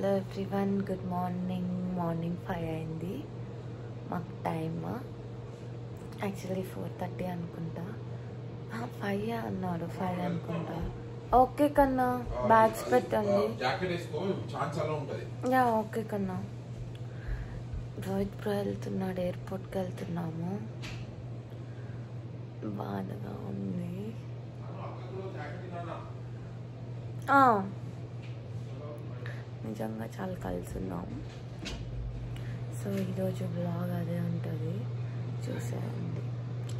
Hello everyone good morning. Morning five అయింది. మాకు time? Actually four thirty అనుకుంటా. Five అన్నారు. ఫైవ్ అనుకుంటా. ఓకే కన్నా బ్యాగ్స్ పెట్టండి. యా ఓకే కన్నా. రోహిత్ ప్రో వెళ్తున్నాడు ఎయిర్పోర్ట్కి వెళ్తున్నాము. బాధగా ఉంది. ఆ, నిజంగా చాలా కలుసున్నాం. సో ఈరోజు బ్లాగ్ అదే ఉంటుంది. చూసేయండి.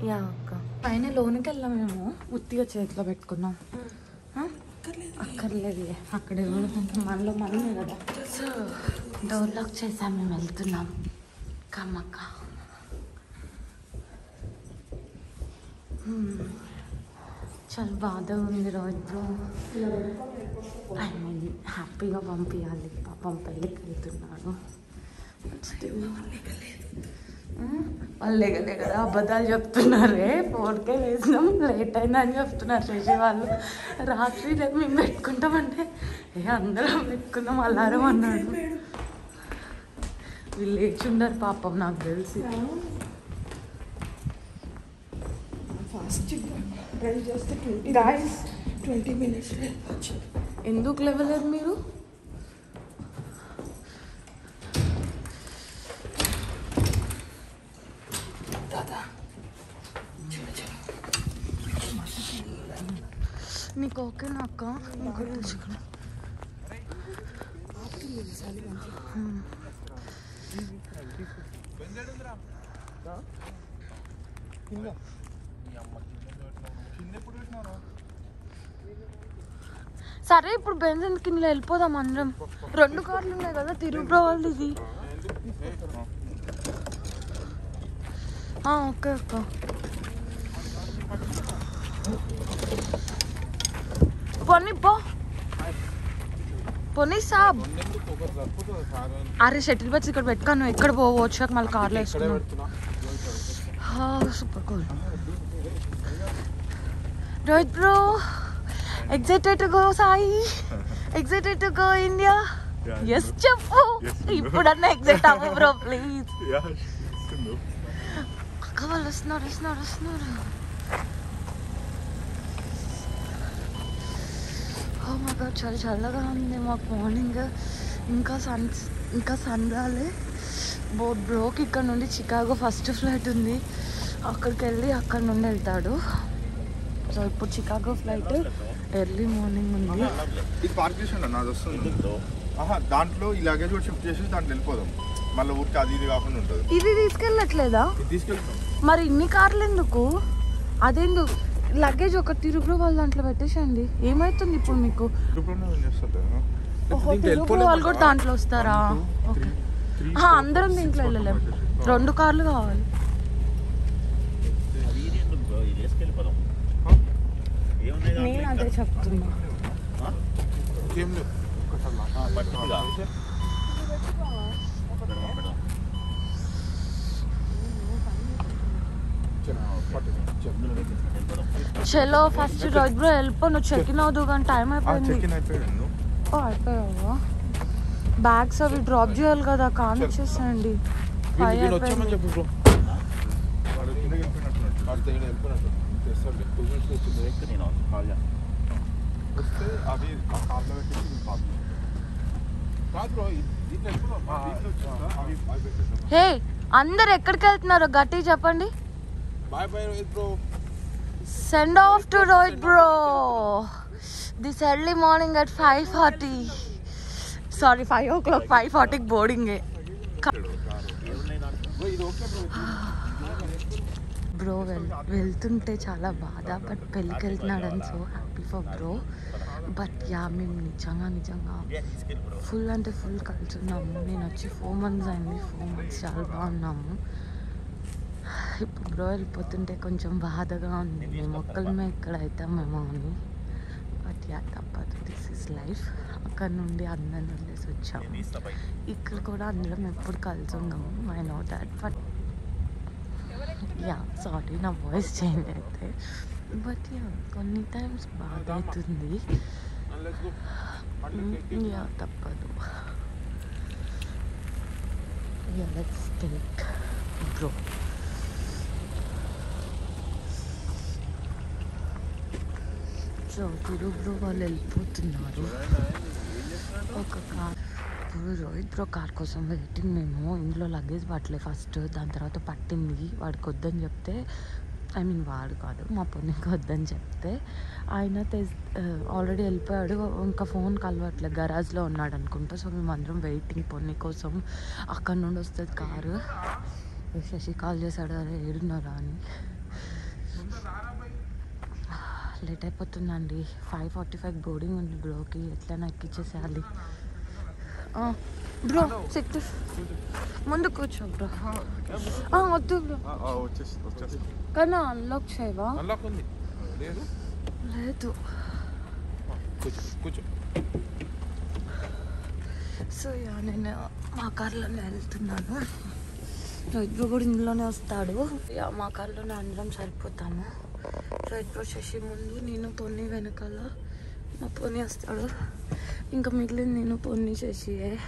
యా అక్క. పైన లోనికి వెళ్ళాం మేము ఉత్తిగా చేతిలో పెట్టుకున్నాం? అక్కర్లేదు అక్కడ మనలో మనమే కదా. సో డోర్ లాక్ చేసాం మేము వెళ్తున్నాం. కమ్మక్క. చాలా బాధగా ఉంది రోజు. మీన్ హ్యాపీగా పంపించాలి పాపం పెళ్ళికి వెళ్తున్నాను. వాళ్ళు కదా అబద్ధాలు చెప్తున్నారే. ఫోన్కే వేసినాం లేట్ అయిందని అని చెప్తున్నారు శశి వాళ్ళు. రాత్రి రేపు మేము పెట్టుకుంటామంటే ఏ అందరం పెట్టుకుందాం అలారం అన్నాడు. వీళ్ళు లేచి ఉండరు పాపం నాకు తెలిసి. ఫాస్ట్ చేస్తే ట్వంటీ గాయస్ ట్వంటీ మినిట్స్ ఎందుకు లేవలేదు మీరు? దాదా నీకు ఓకేనా అక్క? నీకు సరే ఇప్పుడు బెంజన్ కింద వెళ్ళిపోదాం అందరం. రెండు కార్లు ఉన్నాయి కదా తిరుగు వాళ్ళది ఇది. ఓకే అక్క. పోనీ పో. పోనీ సాబ్. అరే షటిల్ బచ్చి ఇక్కడ పెట్టుకోను ఎక్కడ పోవు వచ్చాక మళ్ళీ కార్లో వేసుకున్నాను super cool. Rohit bro. Excited to go Sai excited to go India yes చెప్పు ఇప్పుడన్నా ఎగ్జైట్ అవ్వు బ్రో ప్లీజ్ అక్క వాళ్ళు వస్తున్నారు వస్తున్నారు వస్తున్నారు ఓ మా గాడ్ చాలా చల్లగా ఉంది మాకు మార్నింగ్ ఇంకా సన్ ఇంకా సన్ రాలే బో బ్రోకి ఇక్కడ నుండి చికాగో ఫస్ట్ ఫ్లైట్ ఉంది అక్కడికి వెళ్ళి అక్కడ నుండి వెళ్తాడు సో ఇప్పుడు చికాగో ఫ్లైట్ ఎర్లీ మార్నింగ్ ఉంది. ఇది పార్క్ చేసి నాది వస్తుంది. ఆహా దాంట్లో ఈ లగేజ్ కూడా షిఫ్ట్ చేసి దాంట్లో వెళ్ళిపోదాం. మళ్ళీ ఊరికి అది ఇది కాకుండా ఉంటుంది. ఇది తీసుకెళ్ళట్లేదా? తీసుకెళ్తాం. మరి ఇన్ని కార్లు ఎందుకు? అదేందుకు లగేజ్ ఒక తిరుగు వాళ్ళ దాంట్లో పెట్టేసండి ఏమవుతుంది ఇప్పుడు మీకు? తిరుగు వాళ్ళు కూడా దాంట్లో వస్తారా? అందరం దీంట్లో వెళ్ళలేం. రెండు కార్లు కావాలి. నేను అదే చెప్తున్నా ఏం లేవు చలో ఫస్ట్ రోజు బ్రో వెళ్ళిపో నువ్వు చెక్ ఇన్ అవుదు కానీ టైం అయిపోయింది చెక్ ఇన్ అయిపోయాడు ఓ అయిపోయావా బ్యాగ్స్ అవి డ్రాప్ చేయాలి కదా కాన్ ఇచ్చేసేయండి ఫైవ్ వీళ్ళు వచ్చామని అయిపోయింది వస్తే ఆ కార్లో పెట్టేసి కాదు బ్రో దీంట్లో దీంట్లో వచ్చిందా అవి అవి హే అందరు ఎక్కడికి వెళ్తున్నారో? గట్టిగా చెప్పండి. Bye bye Rohit bro send off to Rohit bro this early morning at five forty sorry five o'clock five ఫార్టీకి బోర్డింగే బ్రో వెల్ వెళ్తుంటే చాలా బాధ బట్ పెళ్ళికి వెళ్తున్నాడని so happy for bro. But yeah మేము నిజంగా నిజంగా ఫుల్ అంటే ఫుల్ కలుసున్నాము. నేను వచ్చి ఫోర్ మంత్స్ అయింది ఫోర్ మంత్స్ చాలా బాగున్నాము. ఇప్పుడు బ్రో వెళ్ళిపోతుంటే కొంచెం బాధగా ఉంది. మేము ఒక్కరిమే ఇక్కడ అవుతామేమో అని. బట్ యా తప్పదు. దిస్ ఇస్ లైఫ్ అక్కడ నుండి అందరిని వదిలేసి వచ్చాము. ఇక్కడ కూడా అందరం ఎప్పుడు కలిసి ఉన్నాము I know that but yeah sorry నా వాయిస్ చేంజ్ అయితే బట్ యా కొన్ని టైమ్స్ బాధ అవుతుంది లెట్స్ గో యా తప్పదు Yeah, let's take bro. So Thiru bro వాళ్ళు వెళ్ళిపోతున్నారు ఒక కార్ ఇప్పుడు రోహిత్ బ్రో కార్ కోసం వెయిటింగ్ మేము. ఇంట్లో లగేజ్ పట్టలే ఫస్ట్. దాని తర్వాత పట్టింది వాడికి వద్దని చెప్తే ఐ మీన్ వాడు కాదు మా పొన్నికి వద్దని చెప్తే. ఆయన తెస్ ఆల్రెడీ వెళ్ళిపోయాడు. ఇంకా ఫోన్ కలవట్లేదు. గరాజ్లో ఉన్నాడు అనుకుంటా. సో మేము అందరం వెయిటింగ్ పొన్ని కోసం అక్కడ నుండి వస్తుంది కారు. శశి కాల్ చేశాడు. అరే ఏడున్నారా అని. లేట్ అయిపోతుందండి. ఫైవ్ ఫార్టీ ఫైవ్ బోర్డింగ్ ఉంది బ్రోకి. ఎట్లైనా ఎక్కిచ్చేసేయాలి. బ్రో సిట్ ముందు కూర్చో బ్రో వద్దు బ్రో కానీ అన్లాక్ చేయవా అన్లాక్ ఉంది లేదు లేదు కూర్చో కూర్చో సో యా నేను మా కార్లోనే వెళ్తున్నాను రోహిత్ బ్రో కూడా ఇందులోనే వస్తాడు యా మా కార్లోనే అందరం సరిపోతాము రోహిత్ బ్రో శశి ముందు నేను పొన్ని వెనకాల మా పొన్ని వస్తాడు ఇంకా మిగిలింది నేను పొన్ని చేసి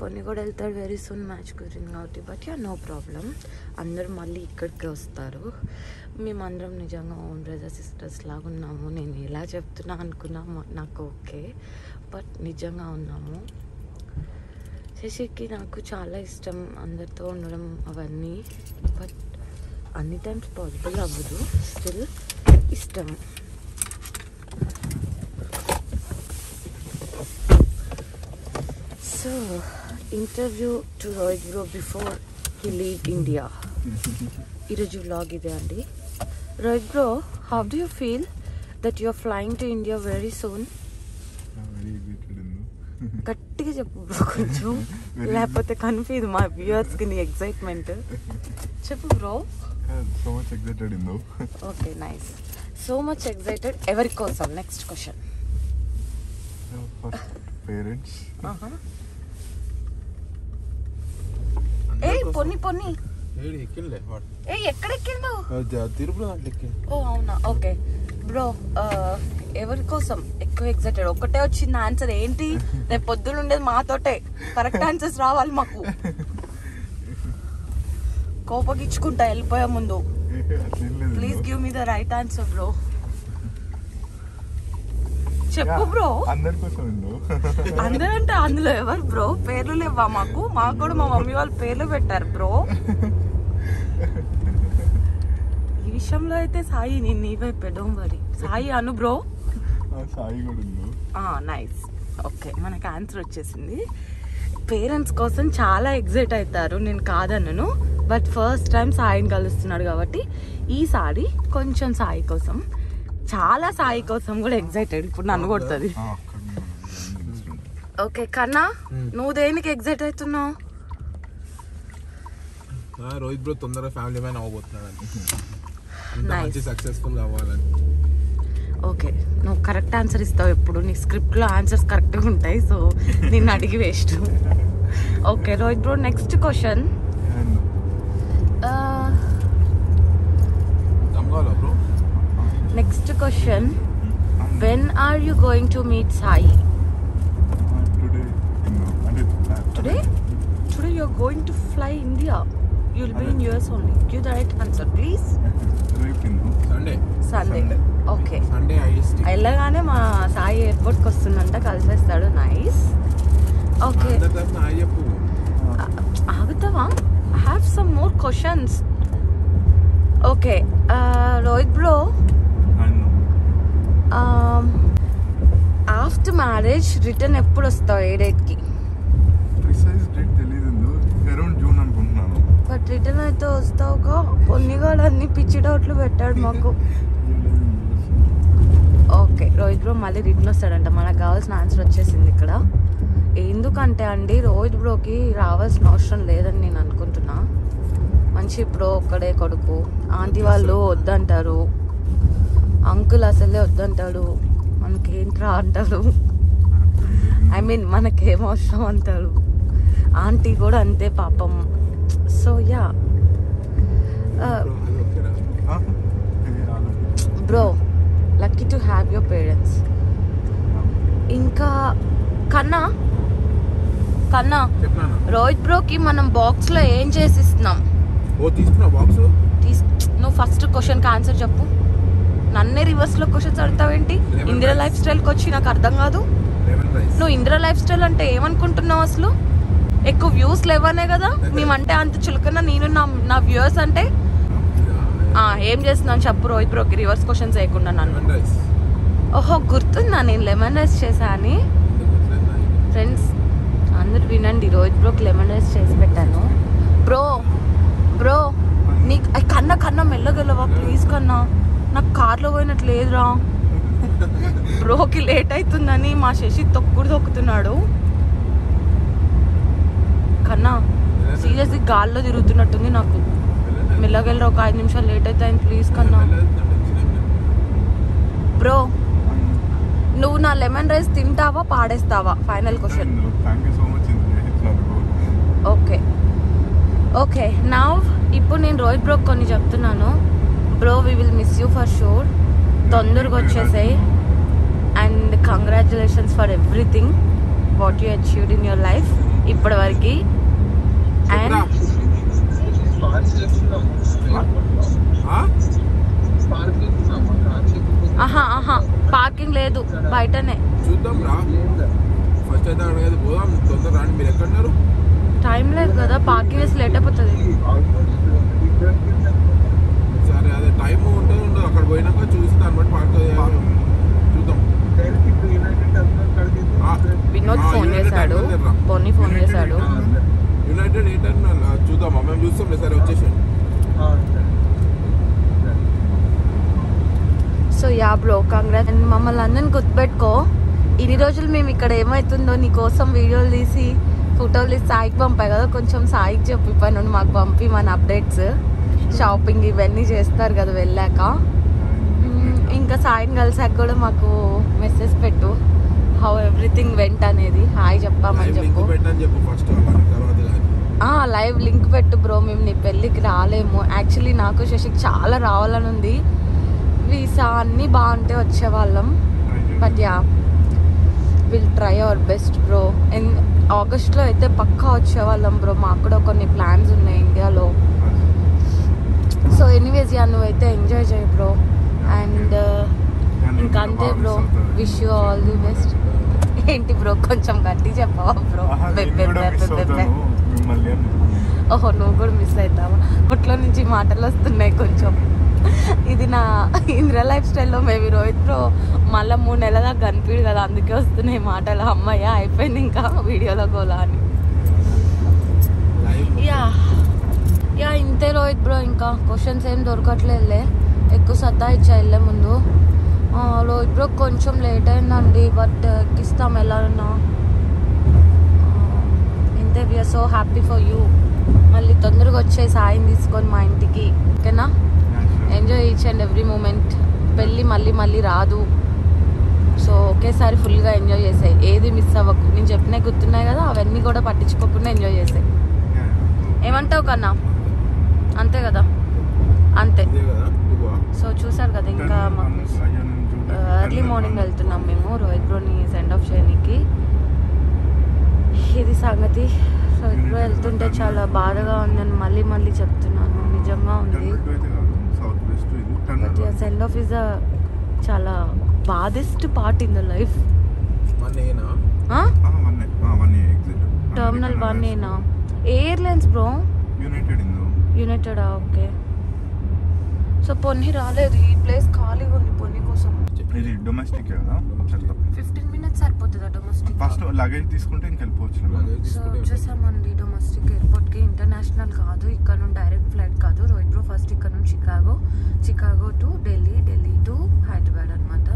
పొన్ని కూడా వెళ్తాడు వెరీ సూన్ మ్యాచ్ కుదిరింది కాబట్టి బట్ యా నో ప్రాబ్లం అందరూ మళ్ళీ ఇక్కడికి వస్తారు. మేమందరం నిజంగా ఓన్ బ్రదర్ సిస్టర్స్ లాగా ఉన్నాము. నేను ఎలా చెప్తున్నా అనుకున్నా నాకు ఓకే. బట్ నిజంగా ఉన్నాము. శశికి నాకు చాలా ఇష్టం అందరితో ఉండడం అవన్నీ. బట్ అన్ని టైమ్స్ పాసిబుల్ అవ్వదు. స్టిల్ ఇష్టం. So interview to Rohit bro before he leave India ఈరోజు వ్లాగ్ ఇదే అండి Rohit bro how do you feel that you are flying to India very soon గట్టిగా చెప్పు బ్రో కొంచెం. లేకపోతే కన్ఫ్యూజ్ మా వ్యూవర్స్కి నీ ఎగ్జైట్మెంట్ చెప్పు bro so much excited ఇందో okay nice so much excited ఎవరి కోసం? నెక్స్ట్ క్వశ్చన్ పేరెంట్స్ ఏ పొన్ని పొన్ని ఏ తిరుపతి దాంట్లో ఓ అవునా? ఓకే. బ్రో ఎవరి కోసం ఎక్కువ ఎగ్జైటెడ్ ఒక్కటే వచ్చింది ఆన్సర్ ఏంటి? రేపు పొద్దున ఉండేది మాతోటే కరెక్ట్ ఆన్సర్స్ రావాలి మాకు. కోపగించుకుంటా వెళ్ళిపోయే ముందు. Please give me the right answer bro చెప్పు బ్రో. అందరి కోసం అందరంటే అందులో ఎవరు బ్రో? పేర్లు లేవా మాకు? మాకు కూడా మా మమ్మీ వాళ్ళు పేర్లు పెట్టారు బ్రో. ఈ విషయంలో అయితే సాయి నేను నీ వైపే డోంట్ వరీ సాయి అను బ్రో. సాయి కూడా నైస్. ఓకే మనకి ఆన్సర్ వచ్చేసింది. పేరెంట్స్ కోసం చాలా ఎగ్జైట్ అవుతారు. నేను కాదన్నను బట్ ఫస్ట్ టైం సాయిని కలుస్తున్నాడు కాబట్టి ఈసారి కొంచెం సాయి కోసం. చాలా సాయి కోసం కూడా ఎగ్జైటెడ్ ఇప్పుడు నన్ను కొడుతుంది. ఓకే కన్నా నువ్వు దేనికి ఎగ్జైట్ అవుతున్నావు? రోహిత్ బ్రో తొందరగా ఫ్యామిలీ మ్యాన్ అవ్వబోతున్నాడు సక్సెస్ఫుల్ అవ్వాలని. ఓకే నువ్వు కరెక్ట్ ఆన్సర్ ఇస్తావు ఎప్పుడు. నీ స్క్రిప్ట్లో ఆన్సర్స్ కరెక్ట్గా ఉంటాయి సో నిన్ను అడిగి waste okay Rohit bro next question bro? Next question when are you going to meet Sai uh, today ఇందో అంటే uh, today today you are going to fly India you will be in US only give the right answer please రేపు ఇందో Sunday Sunday Sunday. Okay Sunday IST వెళ్ళగానే మా సాయి ఎయిర్పోర్ట్కి వస్తుందంట కలిసేస్తాడు nice okay అందరి తరఫున hi చెప్పు ఆగుతావా I have some more questions okay Rohit bro and After marriage return ఎప్పుడు వస్తావు? ఏ డేట్కి ప్రిసైజ్ డేట్ తెలియదు అరౌండ్ జూన్ అనుకుంటున్నాను. బట్ రిటర్న్ అయితే వస్తావుగా కొన్ని కూడా అన్ని పిచ్చి డౌట్లు పెట్టాడు మాకు. ఓకే రోహిత్ బ్రో మళ్ళీ రిటర్న్ వస్తాడంట. మనకు కావాల్సిన ఆన్సర్ వచ్చేసింది ఇక్కడ. ఎందుకంటే అండి రోహిత్ బ్రోకి రావాల్సిన అవసరం లేదని నేను అనుకుంటున్నా. మంచి బ్రో ఒక్కడే కొడుకు. ఆంటీ వాళ్ళు వద్దంటారు. అంకుల్ అసలే వద్దంటాడు. మనకేంట్రా అంటారు ఐ మీన్ మనకేం అవసరం అంటారు ఆంటీ కూడా అంతే పాపం. So yeah bro lucky to have your parents ఇంకా కన్నా కన్నా రోహిత్ బ్రోకి మనం బాక్స్లో ఏం చేసి ఇస్తున్నాం ఓ తీసుకున్నా బాక్స్? తీస్ నువ్వు ఫస్ట్ క్వశ్చన్ ఆన్సర్ చెప్పు. నన్నే రివర్స్లో క్వశ్చన్స్ అడుగుతావేంటి? ఇందిరా. లైఫ్ స్టైల్కి వచ్చి నాకు అర్థం కాదు. నువ్వు ఇందిరా లైఫ్ స్టైల్ అంటే ఏమనుకుంటున్నావు అసలు? ఎక్కువ వ్యూస్ లేవనే కదా? మేమంటే అంత చులకన నేను నా నా వ్యూవర్స్ అంటే? ఏం చేస్తున్నాను చెప్పు రోహిత్ బ్రోకి రివర్స్ క్వశ్చన్స్ వేయకుండా నన్ను. ఓహో గుర్తుందా? నేను లెమన్ రైస్ చేశా అని. ఫ్రెండ్స్ అందరు వినండి రోహిత్ బ్రోకి లెమన్ రైస్ చేసి పెట్టాను. బ్రో బ్రో నీకు కన్నా కన్నా మెల్లగలవా? ప్లీజ్ కన్నా. నాకు కార్లో పోయినట్టు లేదురా. బ్రోకి లేట్ అవుతుందని మా శశి తొక్కుడు తొక్కుతున్నాడు. కన్నా సీరియస్లీ గాల్లో తిరుగుతున్నట్టుంది నాకు. మెల్లగెళ్ళరా ఒక ఐదు నిమిషాలు లేట్ అవుతాయి ప్లీజ్ కన్నా. బ్రో నువ్వు నా లెమన్ రైస్ తింటావా పాడేస్తావా? Final question. ఓకే. ఓకే నా ఇప్పుడు నేను రోహిత్ బ్రో కొన్ని చెప్తున్నాను. Bro we will miss you for sure తొందరగా వచ్చేసాయి. And congratulations for everything what you achieved in your life ఇప్పటి వరకు అండ్ ఆహా ఆహా పార్కింగ్ లేదు బయటనే. చూద్దాం రా ఫస్ట్ అయితే అడగదు పోదాం తొందర రాండి మీరు ఎక్కడున్నారు టైం లేదు కదా పార్కింగ్ వేసి లేట్ అయిపోతుంది. టైం ఉంటుంది ఉండదు అక్కడ పోయినాక చూసి దాన్ని బట్టి పార్క్ చూద్దాం. ఆ, వినోద్ ఫోన్ యునైటెడ్ చేశాడు. పొన్ని ఫోన్ చేశాడు. యునైటెడ్ ఏ చూద్దామా? మేము చూస్తాం సరే వచ్చేసి. So yeah bro congrat and మమ్మల్ని అందరిని గుర్తుపెట్టుకో. ఇన్ని రోజులు మేము ఇక్కడ ఏమవుతుందో నీ కోసం వీడియోలు తీసి ఫోటోలు తీసి సాయికి పంపాయి కదా. కొంచెం సాయికి చెప్పి. పని మాకు పంపి మన అప్డేట్స్. షాపింగ్ ఇవన్నీ చేస్తారు కదా వెళ్ళాక. ఇంకా సాయిని కలిసాక కూడా మాకు మెసేజ్ పెట్టు. హౌ ఎవ్రీథింగ్ వెంట్ అనేది. హాయ్ చెప్పామని చెప్పు. లైవ్ లింక్ పెట్టు బ్రో మేము నీ పెళ్ళికి రాలేము. యాక్చువల్లీ నాకు శశికి చాలా రావాలని ఉంది. వీసా అన్నీ బాగుంటే వచ్చేవాళ్ళం. But yeah will try our best bro in ఆగస్ట్లో అయితే పక్కా వచ్చేవాళ్ళం బ్రో మాకు కూడా కొన్ని ప్లాన్స్ ఉన్నాయి ఇండియాలో సో ఎనీవేస్ యా నువ్వైతే ఎంజాయ్ చేయి బ్రో అండ్ ఇంకా అంతే bro wish you all the best ఏంటి బ్రో కొంచెం గట్టి చెప్పవా బ్రో ఓహో నువ్వు కూడా మిస్ అవుతావా? పుట్లో నుంచి మాటలు వస్తున్నాయి కొంచెం. ఇది నా ఇంద్ర లైఫ్ స్టైల్లో మేబీ రోహిత్ బ్రో మళ్ళీ మూడు నెలల దాకా కనిపించదు కదా. అందుకే వస్తున్నాయి మాటలు. అమ్మయ్య అయిపోయింది ఇంకా వీడియోలో గోలా అని. యా యా ఇంతే రోహిత్ బ్రో ఇంకా క్వశ్చన్స్ ఏం దొరకట్లేదులే. ఎక్కువ సత్తా ఇచ్చా వెళ్ళే ముందు రోహిత్ బ్రో కొంచెం లేట్ అయిందండి బట్ ఎక్కిస్తాం ఎలా ఉన్నా ఇంతే we are so happy for you మళ్ళీ తొందరగా వచ్చే సాయం తీసుకొని మా ఇంటికి. ఓకేనా? Enjoy each and every moment పెళ్ళి మళ్ళీ మళ్ళీ రాదు. సో ఒకేసారి ఫుల్గా ఎంజాయ్ చేసాయి ఏది మిస్ అవ్వకు నేను చెప్పినవి గుర్తున్నాయి కదా అవన్నీ కూడా పట్టించుకోకుండా ఎంజాయ్ చేసాయి ఏమంటావు కన్నా? అంతే కదా? అంతే. సో చూసారు కదా ఇంకా మాకు ఎర్లీ మార్నింగ్ వెళ్తున్నాం మేము రోహిత్ బ్రోని సెండ్ ఆఫ్ చేయడానికి ఇది సంగతి. రోహిత్ బ్రో వెళ్తుంటే చాలా బాధగా ఉందని మళ్ళీ మళ్ళీ చెప్తున్నాను. నిజంగా ఉంది. But send off is a చాలా బాధెస్ట్ part in the life terminal one ఏనా ఎయిర్లైన్స్ బ్రో యునైటెడ్ యునైటెడా ఓకే సో పొన్ని రాలేదు. ఈ ప్లేస్ ఖాళీగా ఉంది పొన్ని కోసం. ఇది డొమెస్టిక్ కదా? ఫిఫ్టీన్ మినిట్స్ సరిపోతుందా డొమెస్టిక్ ఫస్ట్ లగేజ్ తీసుకుంటే ఇంకెళ్ళిపోవచ్చు లగేజ్ సో వచ్చేసామండి డొమెస్టిక్ ఎయిర్పోర్ట్కి ఇంటర్నేషనల్ కాదు ఇక్కడ నుండి డైరెక్ట్ ఫ్లైట్ కాదు. రోహిత్ బ్రో ఫస్ట్ ఇక్కడ నుంచి Chicago Chicago to Delhi Delhi to Hyderabad అనమాట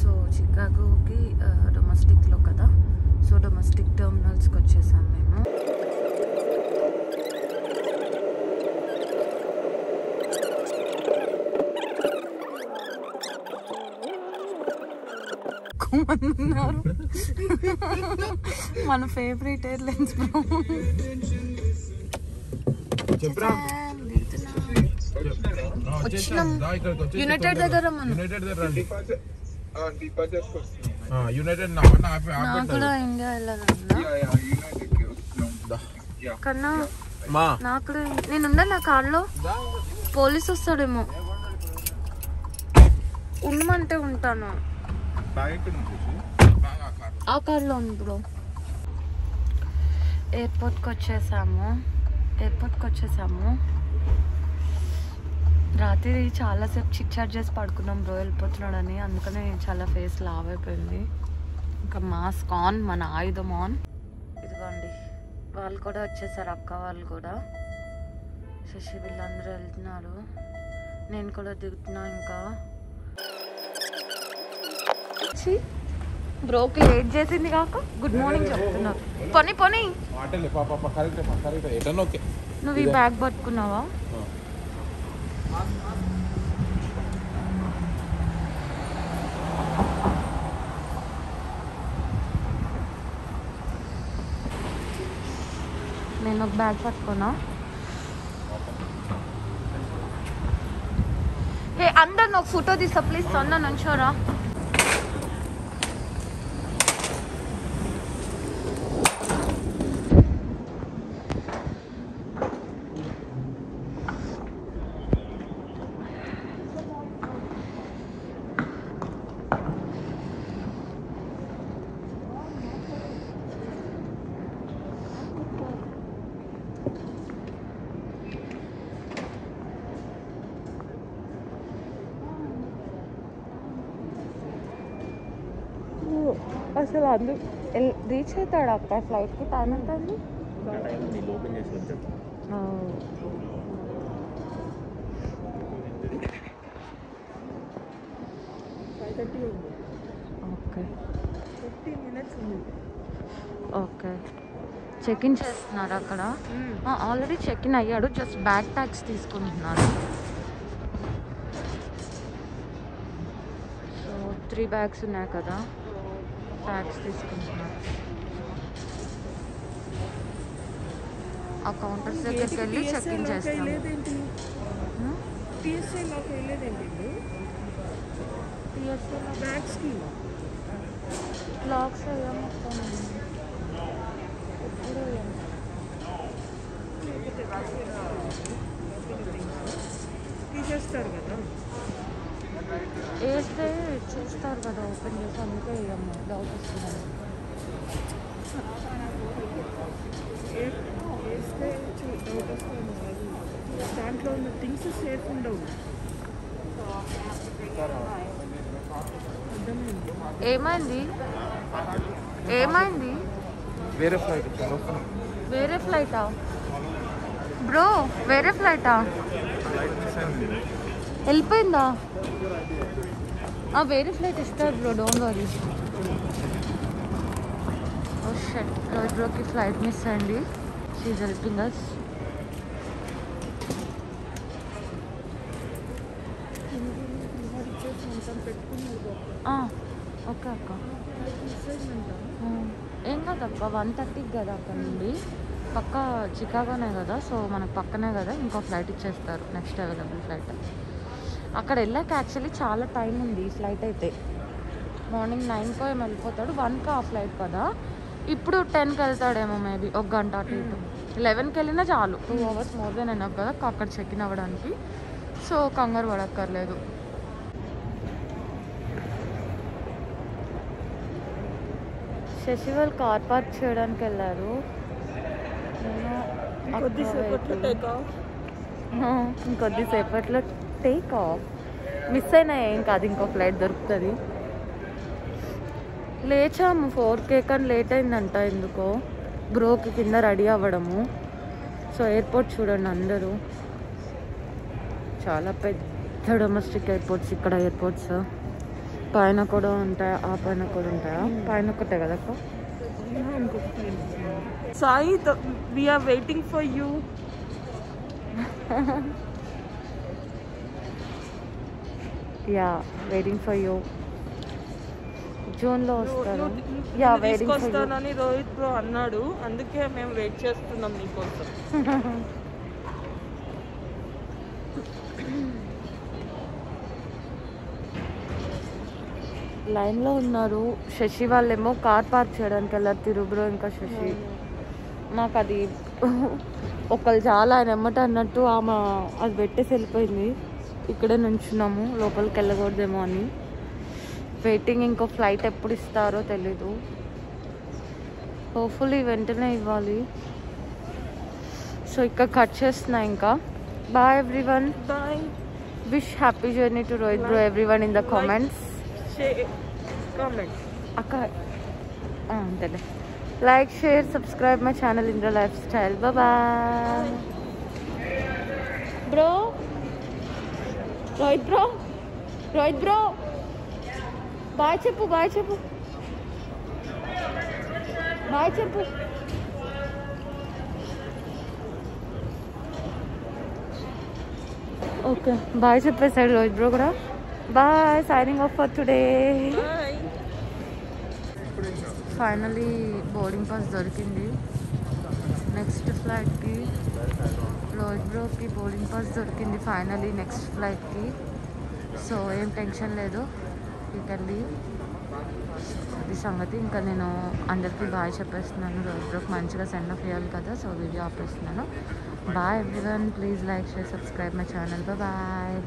సో చికాగోకి డొమెస్టిక్లో కదా. సో డొమెస్టిక్ టెర్మినల్స్కి వచ్చేసాం మేము. ఉన్నారు. మన ఫేవరెట్ ఎయిర్లైన్స్ బ్రో యునైటెడ్. దగ్గర మనం. యునైటెడ్ కూడా ఇండియా వెళ్ళాలన్నా కన్నా మా. నాకు నేనుండా నా కార్లో. పోలీస్ వస్తాడేమో. ఉండమంటే ఉంటాను బ్యాగ్ ఎక్కడ ఉంది శశి? ఆ కార్లో. ఉంది బ్రో. ఎయిర్పోర్ట్కి వచ్చేసాము. ఎయిర్పోర్ట్కి వచ్చేసాము. రాత్రి చాలాసేపు చిక్ చాట్ చేసి పడుకున్నాం బ్రో వెళ్ళిపోతున్నాడని. అందుకనే చాలా ఫేస్ లావ్ అయిపోయింది. ఇంకా మాస్క్ ఆన్ మన ఆయుధం ఆన్ ఇదిగోండి. వాళ్ళు కూడా వచ్చేసారు అక్క వాళ్ళు కూడా. శశి వీళ్ళందరూ వెళ్తున్నారు. నేను కూడా దిగుతున్నా ఇంకా. ఛీ, బ్రోకి లేట్ చేసింది కాక గుడ్ మార్నింగ్ చెప్తున్నారు పని పని. నువ్వు ఈ బ్యాగ్ పట్టుకున్నావా? నేను ఒక బ్యాగ్ పట్టుకున్నా. ఏ అందరు నాకు ఫోటో తీసా ప్లీజ్ తొందర నుంచోరా. అసలు అందు రీచ్ అవుతాడు అక్క ఫ్లైట్కి టైం ఎంత అండి ఓకే. ఓకే. చెక్ ఇన్ చేస్తున్నారు అక్కడ. ఆల్రెడీ చెక్ ఇన్ అయ్యాడు. జస్ట్ బ్యాగ్ ట్యాక్స్ తీసుకుంటున్నారు. సో త్రీ బ్యాగ్స్ ఉన్నాయి కదా. ట్యాక్స్ తీసుకుంటున్నారు ఆ కౌంటర్స్ దగ్గరికి వెళ్ళి చెక్ ఇన్ చేస్తాం వెళ్ళేదేంటి Hmm? టీఎస్ఐ నాకు వెళ్ళేదేంటి బ్యాగ్స్కి బ్లాగ్స్ అయ్యా మొత్తం ఎప్పుడు తీసేస్తారు కదా వేస్తే చూస్తారు కదా ఓపెన్ చేసి అందుకే వేయము డౌట్ వస్తుంది. దాంట్లో ఉన్న థింగ్స్ సేఫ్ ఉండవు. ఏమైంది? ఏమైంది? వేరే ఫ్లైట్ వేరే ఫ్లైటా బ్రో వేరే ఫ్లైటా వెళ్ళిపోయిందా? వేరే ఫ్లైట్ ఇస్తారు bro don't worry oh shit Rohit బ్రోకి flight miss అండి షీఈ్ హెల్పింగ్ అస్ ఓకే అక్క. ఏం ఏం అక్క వన్ థర్టీకి కదా అక్కడ నుండి. పక్క చికాగోనే కదా సో మనకు పక్కనే కదా ఇంకో ఫ్లైట్ ఇచ్చేస్తారు నెక్స్ట్ అవైలబుల్ ఫ్లైట్ అక్కడ వెళ్ళాక యాక్చువల్లీ చాలా టైం ఉంది ఈ ఫ్లైట్ అయితే. మార్నింగ్ నైన్కో ఏమో వెళ్ళిపోతాడు వన్కి ఆ ఫ్లైట్ కదా. ఇప్పుడు టెన్కి వెళ్తాడేమో మేబీ ఒక గంట అటు ఇటు. లెవెన్కి వెళ్ళినా చాలు. Two hours more then enough కదా అక్కడ చెక్ ఇన్ అవ్వడానికి. సో కంగారు పడక్కర్లేదు. శశి వాళ్ళు కార్ పార్క్ చేయడానికి వెళ్ళారు. నేను ఇంకొద్దిసేపట్లో టేక్ ఆఫ్. మిస్ అయినా ఏం కాదు ఇంకో ఫ్లైట్ దొరుకుతుంది. లేచాము ఫోర్ కే కానీ లేట్ అయిందంట ఎందుకో. బ్రోకి కింద రెడీ అవ్వడము. సో ఎయిర్పోర్ట్ చూడండి అందరూ. చాలా పెద్ద డొమెస్టిక్ ఎయిర్పోర్ట్స్ ఇక్కడ ఎయిర్పోర్ట్స్. పైన కూడా ఉంటాయి? ఆ పైన కూడా ఉంటాయా? పైన ఒకటే కదా అక్క? Sai we are waiting for you yeah waiting for you జూన్లో వస్తారు? యా వెయిటింగ్ తీసుకొస్తానని రోహిత్ బ్రో అన్నాడు. అందుకే మేము వెయిట్ చేస్తున్నాం నీకోసం లైన్లో ఉన్నారు. శశి వాళ్ళేమో కార్ పార్క్ చేయడానికి వెళ్ళారు. తిరుబ్రో ఇంకా శశి. నాకు అది ఒకళ్ళు చాలా ఆయన ఎమ్మట అన్నట్టు ఆమె అది పెట్టేసి వెళ్ళిపోయింది. ఇక్కడే నుంచున్నాము. లోపలికి వెళ్ళకూడదేమో అని. వెయిటింగ్ ఇంకో ఫ్లైట్ ఎప్పుడు ఇస్తారో తెలీదు. హోప్ఫుల్లీ వెంటనే ఇవ్వాలి. సో ఇక్కడ కట్ చేస్తున్నా ఇంకా. Bye everyone bye wish happy journey to Rohit bro everyone in the comments comment అక్క ఆ, అంతేలే. Like share subscribe my channel Indra life style bye bro Rohit bro Rohit bro bye చెప్పు bye చెప్పు bye చెప్పు okay bye చెప్పేసాడు Rohit bro కూడా bye signing off for today bye finally boarding pass దొరికింది. Next ఫ్లైట్కి రోహిత్ బ్రోకి బోర్డింగ్ పాస్ దొరికింది finally next ఫ్లైట్కి సో ఏం టెన్షన్ లేదు. ఇటల్లీ ఇది సంగతి ఇంకా నేను అందరికీ బాయ్ చెప్పేస్తున్నాను. రోడ్ బ్రోక్ మంచిగా సెండ్ ఆఫ్ ఇవ్వాలి కదా so video ఆపేస్తున్నాను. Bye everyone please like share subscribe my channel bye